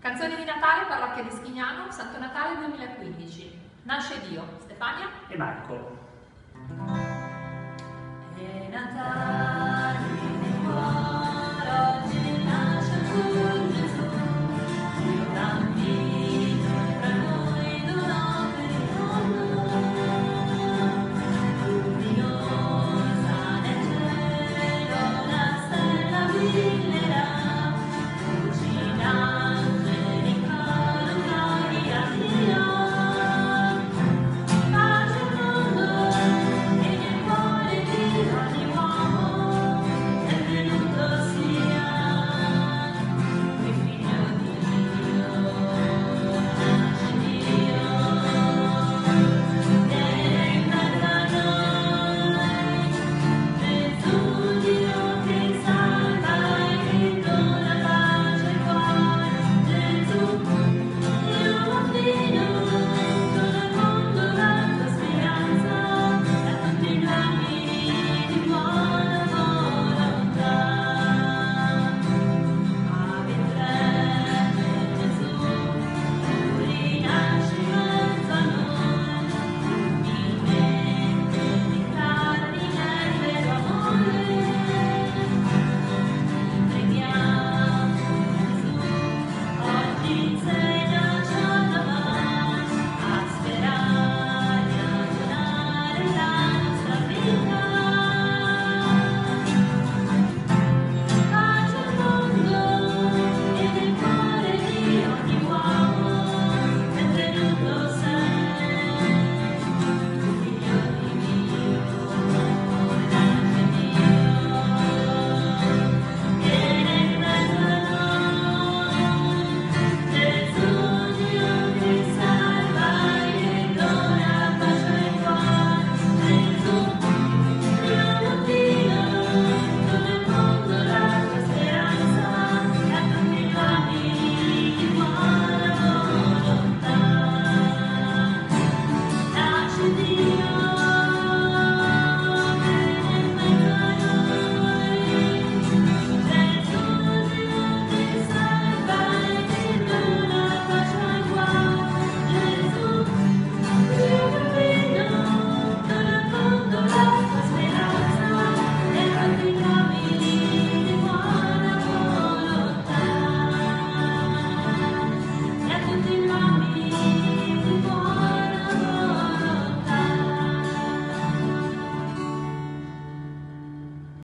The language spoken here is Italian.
Canzone di Natale, parrocchia di Schignano, Santo Natale 2015. Nasce Dio. Stefania? E Marco. È Natale.